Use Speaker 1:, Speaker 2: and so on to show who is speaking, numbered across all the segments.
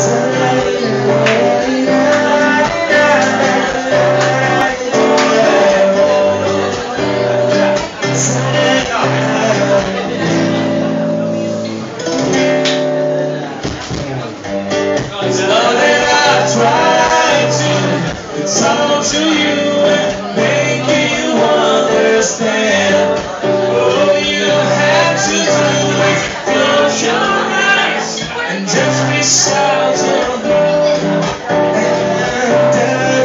Speaker 1: return.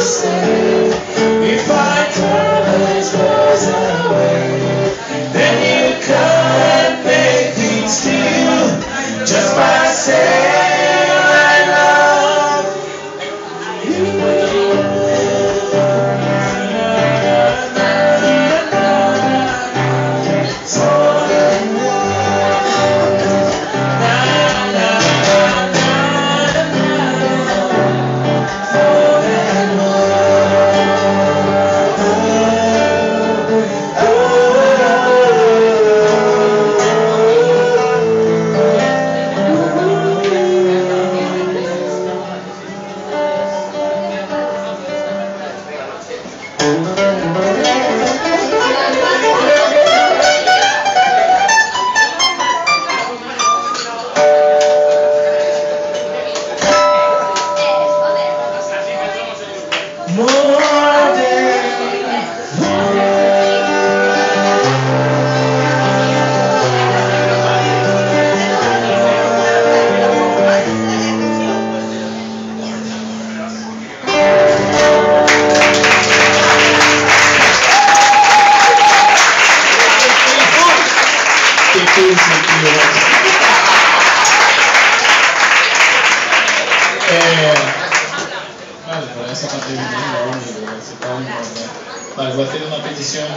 Speaker 1: say fez aqui. É... Mas, essa bateria não é longe, você está um Mas petição.